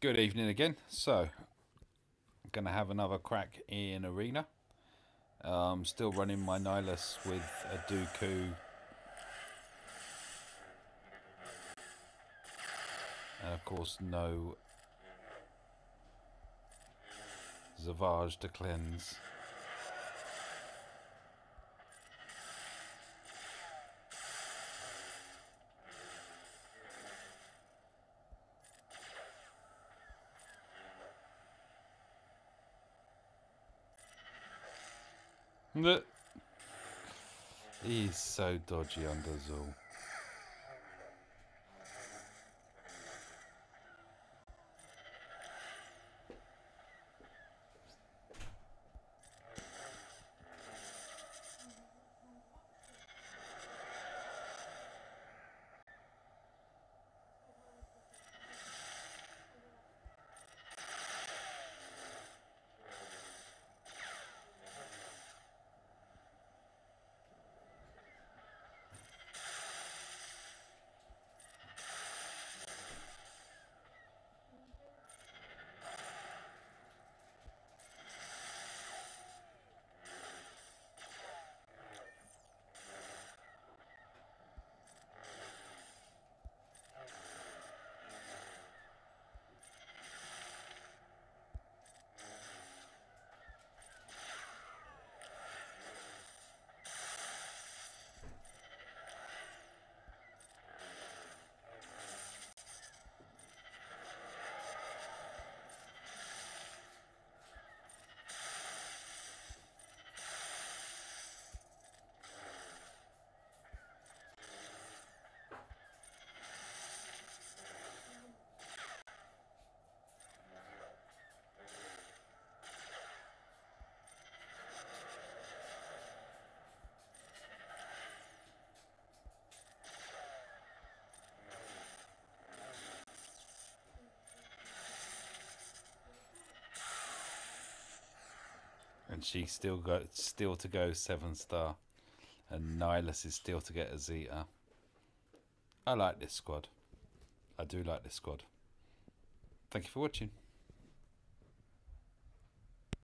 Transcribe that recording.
Good evening again. So, I'm going to have another crack in Arena. Um, still running my Nihilus with a Dooku. And of course, no Savage to cleanse. He's so dodgy under Zaul. And she still got still to go seven star, and Nihilus is still to get a Zeta. I like this squad. I do like this squad. Thank you for watching.